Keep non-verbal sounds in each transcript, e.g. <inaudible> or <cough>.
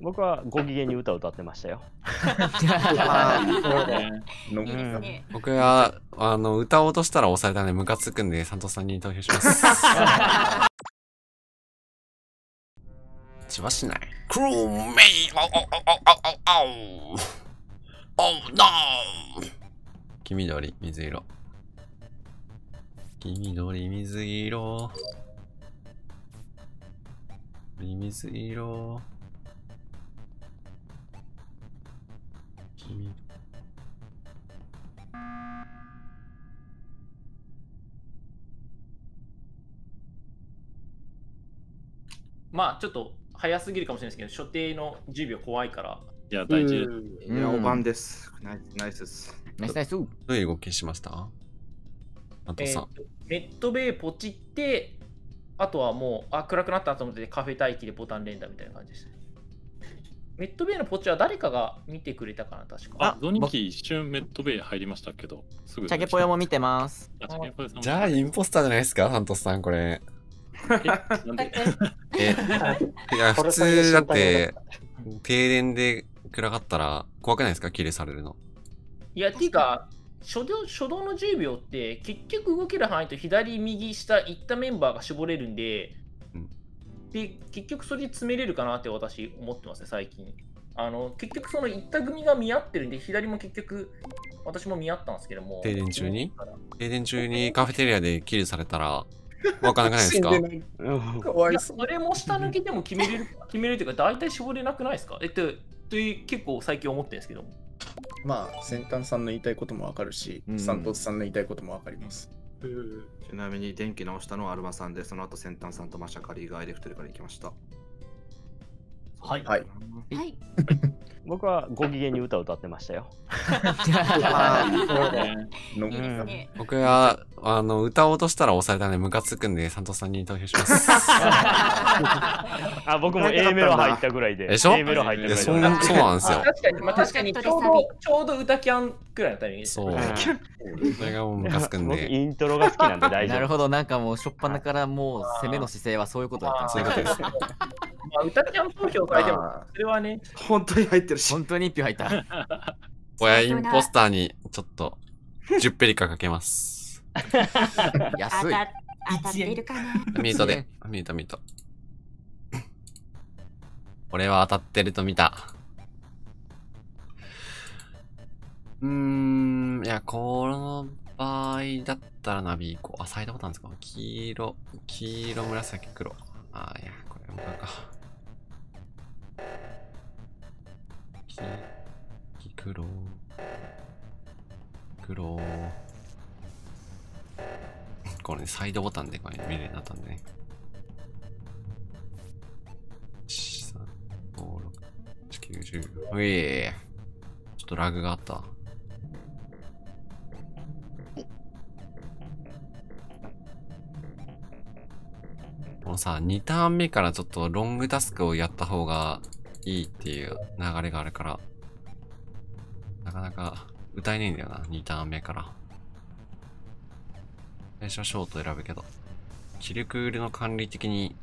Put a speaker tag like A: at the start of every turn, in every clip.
A: 僕はご機嫌に歌歌ってましたよ。<laughs>
B: 僕は、あの、歌おうとしたら押されたんでムカつくんで、サントさんに投票します。血はしない。クルーメイおおおおおおおノー黄緑、水色。黄緑、水色。水色。
C: まあちょっと早すぎるかもしれないですけど、所定の10秒怖いから。
D: いや、大事。
E: いや、お番です。ナイスナイスです。
F: ナイスナイス。
B: どういう動きしました？あとさん
C: えーと。メットベイポチって、あとはもう、あ、暗くなったなと思ってカフェ待機でボタン連打みたいな感じでしたね。メットベイのポチは誰かが見てくれたかな、確か。
D: あ、ゾニキ一瞬メットベイ入りましたけど、すぐ。
F: チャゲポヨも見てます。
B: じゃあ、インポスターじゃないですかサントスさん、これ。
D: えなんで？
B: え、いや、普通だって、停電で暗かったら怖くないですか？キルされるの。
C: いや、ていうか、初動初動の10秒って結局動ける範囲と左右下行ったメンバーが絞れるんで、
B: うん。
C: で結局それで詰めれるかなって私思ってますね最近。あの結局その行った組が見合ってるんで左も結局私も見合ったんですけども。
B: 停電中に？停電中にカフェテリアでキルされたら、わかんなくないですか？
E: かわ
C: い。
E: そ
C: れも下抜けても決めれる <laughs> 決めれるというか大体絞れなくないですか？えっとって結構最近思ってるんですけど。も
E: まあ、先端さんの言いたいこともわかるし、
F: うん。
E: サントスさんの言いたいこともわかります。
G: ちなみに電気直したのはアルマさんで、その後先端さんとマシャカリがエレクトリカルに行きました。
C: はい
E: はい。
H: はい。<laughs>
A: 僕はご機嫌に歌歌ってましたよ。
B: 僕は、あの、歌おうとしたら押されたんでムカつくんで、サントスさんに投票します。<laughs>
A: あ僕も A メロ入ったぐらいで。
B: でしょ
A: ？A メロ入ったぐらいで。
B: そうなんですよ。
C: 確かに、まあ、確かにちょうどちょうど歌キャンくらいのタイミングです
B: そう。
C: ね
B: それがもうムカつくん
A: 僕
B: で。
A: イントロが好きなんで大丈夫。
F: なるほど、なんかもう、しょっぱなからもう、攻めの姿勢はそういうことだったん
B: そういうことです。
C: まあ、歌キャン投票されても、
E: あ
C: それはね、
G: 本当に入ってるし。
F: 本当に一票入った。<laughs>
B: 親インポスターに、ちょっと、10ペリカかけます。
H: 当 <laughs>
F: 安い。
H: た当たってるかな。
B: ミュートで。ミュートミュート。俺は当たってると見た。うーん、いや、この場合だったらナビ行こう。あ、サイドボタンですか？黄色、黄色、紫、黒。あ、いや、これもうか。黒、黒。これね、サイドボタンでこれ見れるようになったんでね。1、3、5、6、8、9、10。うえちょっとラグがあった。このさ、2ターン目からちょっとロングタスクをやった方がいいっていう流れがあるから、なかなか歌えないんだよな、2ターン目から。最初はショート選ぶけど。気力の管理的に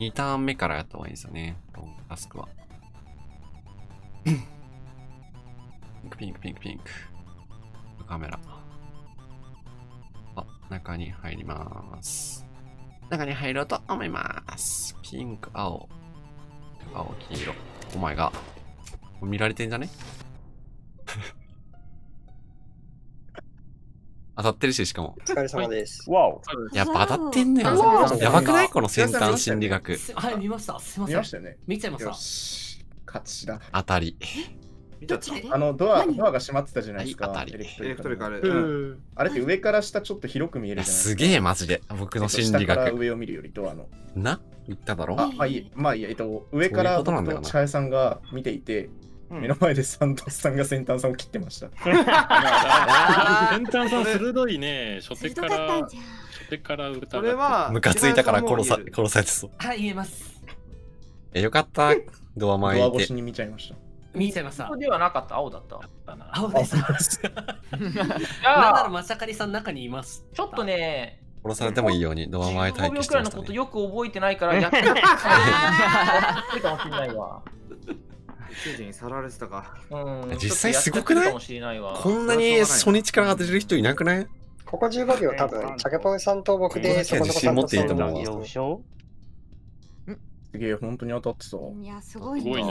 B: 2ターン目からやった方がいいですよね。ロングタスクは。ピンクピンクピンクピンク。カメラ。あ、中に入ります。中に入ろうと思います。ピンク、青。青、黄色。お前が。見られてんじゃね？<laughs> 当たってるし、しかも。
I: お疲れ様です。
A: わお。
B: やっぱ当たってんのよやばくない？この先端心理学。
J: はい、見ました。すいません
E: 見ま。したよね。よ
J: 見ちゃいました。
E: し、勝ちだ。
B: 当たり。
H: どっちで？
E: あのドア
H: 何？
E: ドアが閉まってたじゃないですか。エレクト
G: リカル。
E: ル。
G: うん
E: あれって上から下ちょっと広く見えるじゃないですか。
B: すげえマジで。僕の心理
E: 下から
B: 学。
E: 上を見るよりドアの。
B: な？言っただろ？
E: あ、まあいい、まあいいや、えっと、上から僕と千早さんが見ていて、目の前でサントスさんが先端さんを切ってました。<laughs>
D: 先端さん鋭いね、初手から。初手から歌
G: それは、
B: ムカついたから殺さ殺されてそう。
J: はい、言えます。
B: え、よかった。ドア
E: ド
B: 前いて。
E: ア越しに見ちゃいました。
J: 見ちゃいました。
C: ではなかった、青だった？
D: だな。
J: 青です。な <laughs> ん
C: じ
J: な
C: ゃあ、
J: らマシャカリさん中にいます。
C: ちょっとね、
B: 殺されてもいいようにドア前待
C: 15秒く
B: 機してましたね
C: らいのこと。よく覚えてないから、やってないかもしれないわ。
G: 宇宙人にさらわれてたか。
C: うん
B: 実際すごくない？こんなに初日から当ててる人いなくない？
I: ここ15秒多分、チャケポイさんと僕でそこそこ
B: 自信持っていいと思うわ
A: よいしょ
E: すげえ、本当に当たってた。
H: いや、すごい
D: すごいな。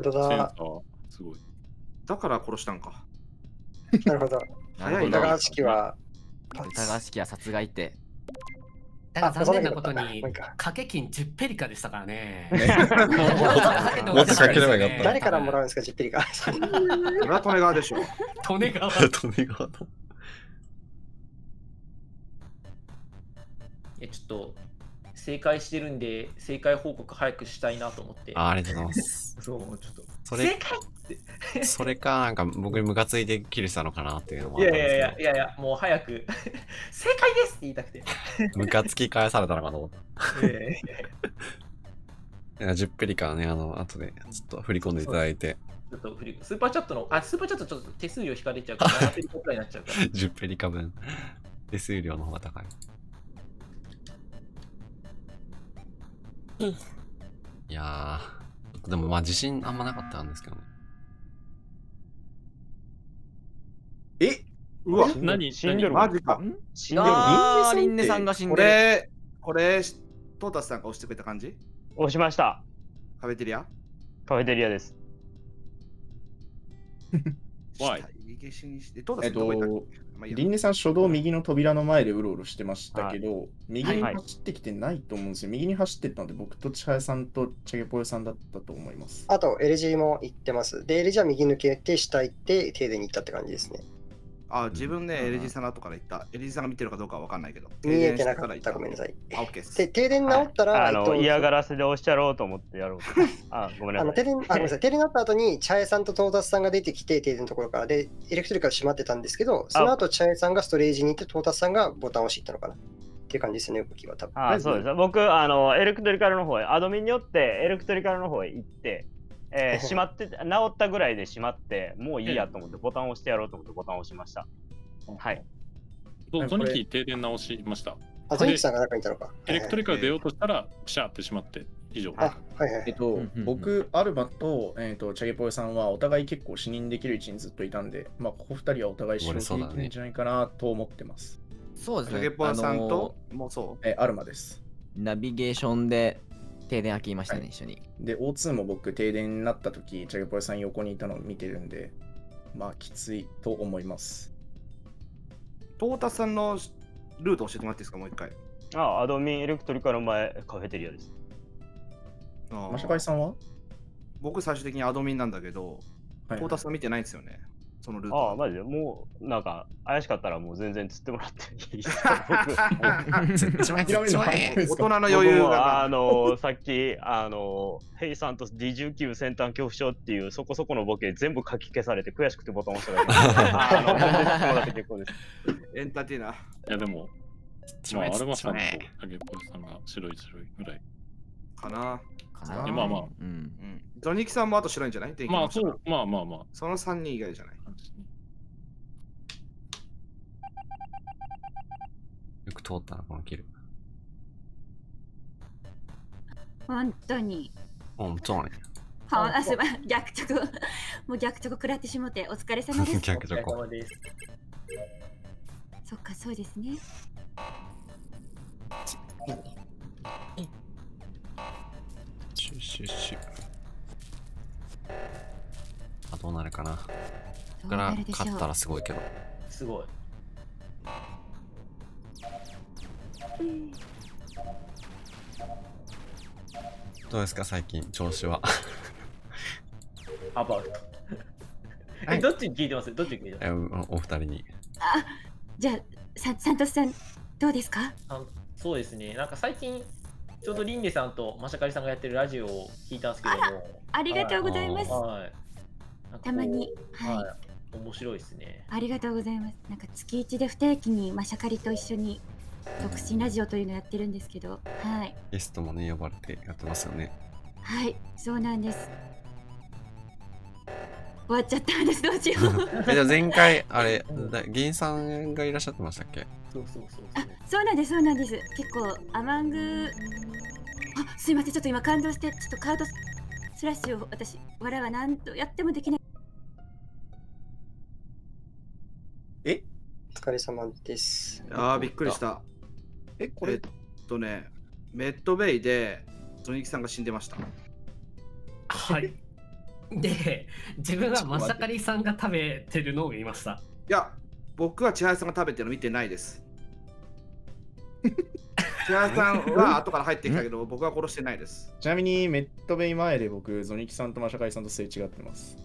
D: センタ
I: だ。
D: ー。すごい。
G: だから殺したんか。<laughs>
I: なるほど。
G: 早いな。
I: 歌川式は、
F: 歌川式は殺害って。
J: だから残念なこと
I: あ
J: に掛け金10ペリカでしたからね。
E: ね <laughs>
B: もっとかければよかった <laughs>
I: 誰からもらうんですか、ジッピリカ。
G: それは利根川でしょ。
J: 利根川。
B: 利根川の
C: えちょっと正解してるんで正解報告早くしたいなと思って。
B: あありがとうございます。<laughs>
C: そうちょっと。
B: それ、それか、なんか僕にムカついてキルしたのかなっていうのも
C: い
B: あったんですけど。
C: やいやいやいやいやもう早く。<laughs> 正解ですって言いたくて。
B: ムカつき返されたのかと思った。<laughs>
C: いやいやいや。
B: いや、10ペリカね、あの、後でちょっと振り込んでいただいて、
C: ちょっと振りスーパーチャットのあスーパーチャットちょっと手数料引かれちゃうから7ペリカくらいになっちゃうから。
B: 10ペリカ分、手数料の方が高い。いやー、でもまあ自信あんまなかったんですけどね。
E: え？
G: うわ、
D: 何？
A: 死んでる。
G: マジか。
A: 死んでる。
F: あー、リンネさんが死ん
G: こ
F: でる。
G: れ、これ、トータスさんが押してくれた感じ？
A: 押しました。
G: カフェテリア？
A: カフェテリアです。<laughs>
G: ータ
E: えっ
G: スさんどこ行ったっ
E: と、リンネさん初動右の扉の前でうろうろしてましたけど、右に
A: はい
E: 走ってきてないと思うんですよ。右に走ってったので僕と千早さんとチャゲポヨさんだったと思います。
I: あと、LG も行ってます。で、LG は右抜けて、下行って、停電に行ったって感じですね。
G: あ、自分ね、LG さんの後から行った。LG さんが見てるかどうかは分かんないけど。
I: 見えてなかった、ごめんなさい。
G: あ、OK です。
I: で、停電治ったら、
A: あの、
I: えっと
A: 嫌がらせで押してやろうと思ってやろうと。<laughs> あ、ごめん
I: あの
A: なさい。
I: 停電あごめんなさい停電にな <laughs> った後に、チャエさんとトータスさんが出てきて、停電のところから、で、エレクトリカル閉まってたんですけど、その後、チャエさんがストレージに行って、トータスさんがボタンを押していったのかなっていう感じですね、動きは多分。
A: あそうです。僕、あの、エレクトリカルの方へ、アドミンによってエレクトリカルの方へ行って、えー閉まって、治ったぐらいで閉まって、もういいやと思って、ボタンを押してやろうと思って、ボタンを押しました。はい。
D: ゾゾニキ停電直しました？
I: あ、ゾニキさんが中にいたのか。
D: エレクトリカル出ようとしたら、ピシャーってしまって、以上。
I: あ、はいはい。
E: えっと
F: うんうんうん、
E: 僕、アルバと,、えっとチャゲポヨさんはお互い結構死人できる位置にずっといたんで、まあ、ここ二人はお互い死
B: 俺そうだね
E: できるんじゃないかなと思ってます。
F: そうですね。
G: ゲポンさん
F: あ
G: と
F: の、
G: もうそ
E: え、アルマです。
F: ナビゲーションで停電開きましたね、
E: はい
F: 一緒に。
E: で、O2 も僕、停電になった時、チャゲポヨさん横にいたのを見てるんで、まあ、きついと思います。
G: う。トータスさんのルート教えてもらっていいですか、もう一回。
A: あ、アドミンエレクトリカル前、カフェテリアです。
G: あー
E: マシャカイさんは？
G: 僕、最終的にアドミンなんだけど、
E: はい
G: トータスさん見てないんですよね。そのルート。
A: ああ、マジで、もう、なんか、怪しかったらもう全然釣ってもらっていいです <laughs>
G: 大人の余裕が
A: あのさっき、あのヘイさんと D19 先端恐怖症っていうそこそこのボケ全部書き消されて悔しくてボタン押したから、です。<laughs>
G: エンターテイナー。
D: いや、でも、まあ、アルマさんと。影ポイさんが白い白いぐらい。
G: かな。
F: かな
D: えまあまあ
F: うん。
G: うん。ゾニキさんもあと白いんじゃない
D: まあ、そう、まあまあまあ。
G: その3人以外じゃない？
B: よく通ったな、このキル。
H: 本当に。
B: 本当に。
H: はあ、すいま逆直。<laughs> もう逆直食らってしもて、お疲れ様です。<laughs>
B: 逆チ <laughs>
H: そっか、そうですね。
B: シュッシュッシュ。あ、どうなるかな。から勝った。らすごいけど。
C: すごい。
B: どうですか、最近、調子は？
C: アバウト。
B: は
C: え、
B: い
C: どっちに聞いてます？どっちに聞いて
B: え
C: ます？
B: おお二人に。
H: じゃあ、さサントスさん、どうですか？
C: あそうですね。なんか最近、ちょうどリンネさんとマシャカリさんがやってるラジオを聞いたんですけども。
H: ありがとうございます。
C: はい。
H: たまに。はい。
C: はい。面白いですね。
H: ありがとうございます。なんか月一で不定期にマシャカリと一緒に独身ラジオというのをやってるんですけど、はい。
B: ゲストもね、呼ばれてやってますよね。
H: はい、そうなんです。終わっちゃったんです、どうしよう。<laughs>
B: え、じゃあ前回、あれ、だ議員さんがいらっしゃってましたっけ？
C: そうそうそう
H: あ、そうなんです、そうなんです。結構、アマング。あ、すいません、ちょっと今感動して、ちょっとカード。スラッシュを私、我々は何とやってもできない。
I: 疲れ様です。
G: ああ、びっくりした。
E: え、これ？
G: えっ、とね、メッドベイで、ゾニキさんが死んでました。
J: はい。<laughs> で、自分はマサカリさんが食べてるのを見ました。
G: いや、僕は千早さんが食べてるの見てないです。<laughs> 千早さんは後から入ってきたけど、僕は殺してないです。
E: ちなみにメットベイ前で僕、ゾニキさんとマシャカリさんとすれ違ってます。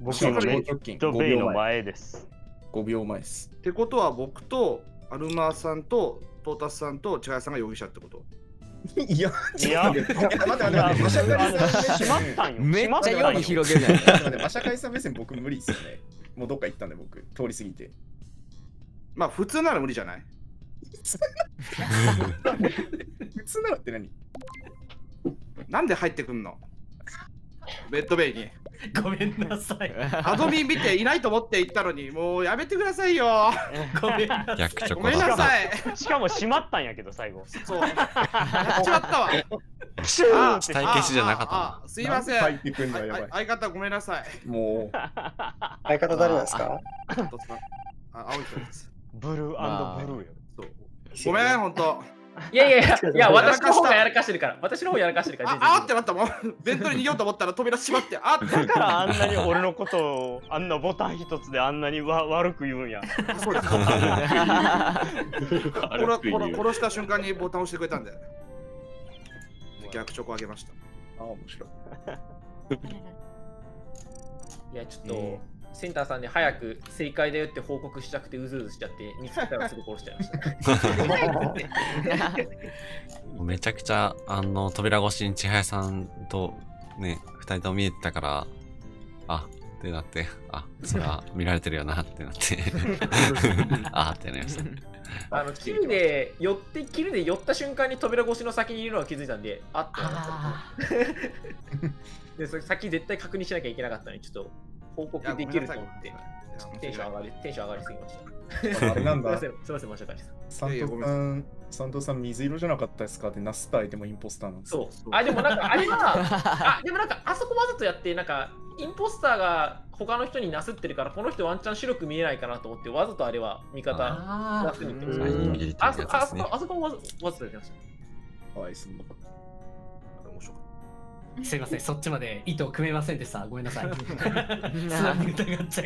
A: 僕
E: しかも
A: も
E: 超直近5
A: とベイの。
E: 前
A: です。
E: 5秒前です。
G: ってことは、僕とアルマーさんとトータスさんと千早さんが容疑者ってこと？
E: いや、
A: いや、
E: 待って待って待って。
F: めっちゃ容疑広げるじゃない
E: 待って待ってマシャカリさん目線僕無理ですよね。もうどっか行ったんで僕、通り過ぎて。
G: まあ、普通なら無理じゃない
E: 普通ならって何
G: なんで入ってくんのベッドベイに。<laughs>
J: ごめんなさい。
G: アドミン見ていないと思って行ったのに、もうやめてくださいよ。<laughs>
J: ごめんなさい。
G: ごめん。なさい。
A: しかも閉まったんやけど、最後。
G: そう。やっちまったわ。
A: プシューって
B: 体消しじゃなかった
G: すいません。
E: 入ってくんのやばい
G: あ相方ごめんなさい。
E: もう、<laughs>
I: 相方誰ですか？
G: あ青い人です。
A: ブルーブルーよ。
G: そう。ごめん、ほんと。
C: いやいやいや、<laughs> いや、私の方がやらかしてるから。私の方やらかしてるから。
G: ああってなったもん。ベッドに逃げようと思ったら扉閉まって、あって。<laughs>
A: だからあんなに俺のことをあんなボタン一つであんなにわ悪く言うんや。
G: そうです。<laughs>
A: 悪
G: 殺した瞬間にボタン押してくれたんで。逆チョコあげました。
E: あ、面白い。
C: いや、ちょっと、センターさんに早く正解だよって報告したくてうずうずしちゃって、見つけたらすぐ殺しちゃいました。<laughs>
B: めちゃくちゃ、あの、扉越しに千早さんとね、二人とも見えてたから、あ、ってなって、あ、それは見られてるよなってなって、<laughs> あってなりました。
C: あの、キルで寄って、キルで寄った瞬間に扉越しの先にいるのは気づいたんで、あってなっちゃって。<laughs> で、それ先絶対確認しなきゃいけなかったのに、ちょっと報告できると思って、テンション上がり、テンション上がりすぎました。
E: あれなんだ
C: すいません、すいません、申し訳ないです。
E: サントさん、サントさん水色じゃなかったですか？ってナスター相手もインポスターなんです
C: そう。あ、でもなんか、あれは、<laughs> あ、でもなんか、あそこわざとやって、なんか、インポスターが他の人になすってるから、この人ワンチャン白く見えないかなと思って、わざとあれは味方
J: あ
C: なすに行ってました。あそこ、あそこわざわざとやってました。
E: かわいそう
J: すいません、そっちまで意図を組めませんでした。ごめんなさい。<laughs>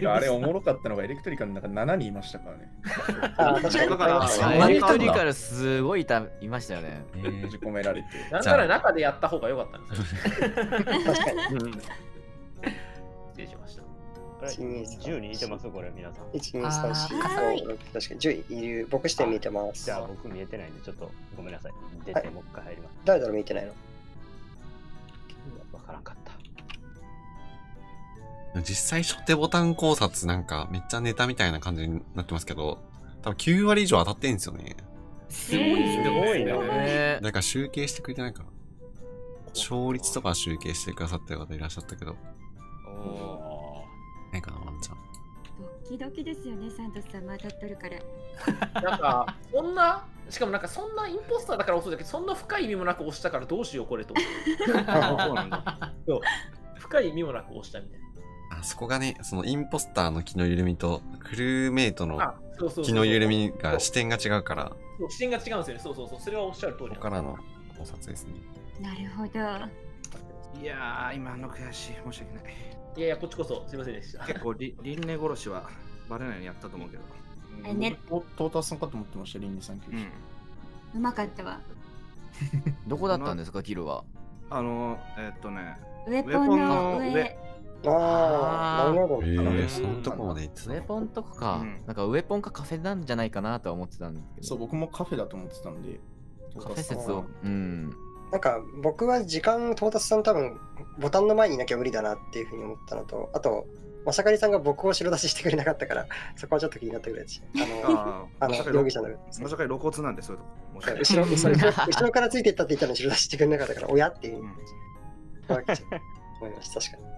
E: あれおもろかったのがエレクトリカルの中7人いましたからね。
I: あ、確かに。<laughs>
G: だから
F: エレクトリカルすごいいたいましたよね。
E: 閉じ込められて。
C: なんなら中でやった方が良かったんですよ。失礼しました。
A: あれ10人いてますこれ皆さん。
I: 1、2、3、4、
H: はい
I: 5、6、確かに10いる。僕視点見てます
A: じ。ゃあ僕見えてないんでちょっとごめんなさい。出てもう一回入ります。
I: 誰だろう見てないの？
A: わからんかった。
B: 実際初手ボタン考察なんかめっちゃネタみたいな感じになってますけど、多分9割以上当たってんですよね。
J: すごいです
A: すごいな
F: ね
B: だから集計してくれてないから。勝率とか集計してくださった方いらっしゃったけど、ないかな、ワンちゃん。
H: ドキドキですよね、サントスさんも当たっとるから。
C: なんか、そんな、しかもなんかそんなインポスターだから遅いだけど、そんな深い意味もなく押したからどうしようこれと。<laughs>
G: そう
C: 深い意味もなく押したみたい
B: あそこがね、そのインポスターの気の緩みと、クルーメイトの気の緩みが視点が違うから、こ
C: そう視点が違うんですよね。そうそうそう。それはおっしゃる通りなんです
B: こからの考察ですね。
H: なるほど。
G: いやー、今の悔しい。申し訳ない。
C: いやいや、こっちこそすいませんでした。
G: 結構リ、リンネ殺しはバレないようにやったと思うけど。
H: あね
E: 僕トータスさんかと思ってました、リンリさん
G: うん。
H: うまかったわ。
F: どこだったんですか、キルは？
G: あの、えーっとね、
H: ウェポンの上
G: ウェポンの上。
I: ああ、なるほど。
B: え
G: ー
B: ー、そのとこまで行ってた
F: ウェポンとかか、
G: うん
F: なんかウェポンかカフェなんじゃないかなとは思ってたんですけど。
E: そう、僕もカフェだと思ってたんで。
F: カフェ説を。うん。
I: なんか僕は時間到達さん多分ボタンの前にいなきゃ無理だなっていうふうに思ったのと、あと、まさかりさんが僕を白出ししてくれなかったから、<laughs> そこはちょっと気になったぐらいです。あの、容疑者の。
G: まさか露骨なんで、そういうとこ。
I: 後ろ <laughs> 後ろからついてったって言ったのに白出ししてくれなかったから、親っていうふうに
G: うん
I: 思いました。確かに。